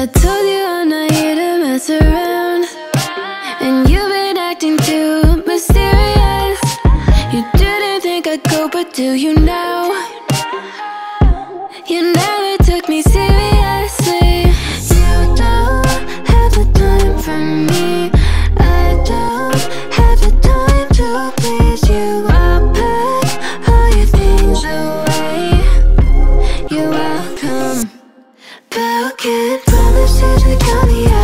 I told you I'm not here to mess around. And you've been acting too mysterious. You didn't think I'd go, but do you now? You never took me seriously. You don't have the time for me. I don't have the time to please you. I pack all your things away. You're welcome Broken promises that got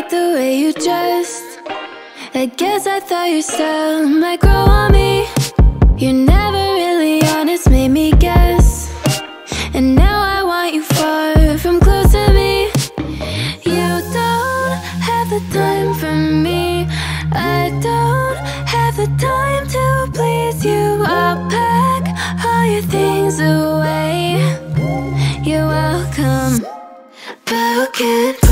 like the way you dressed. I guess I thought your style might grow on me You're never really honest, made me guess. And now I want you far from close to me. You don't have the time for me. I don't have the time to please you. I'll pack all your things away. You're welcome. Broken.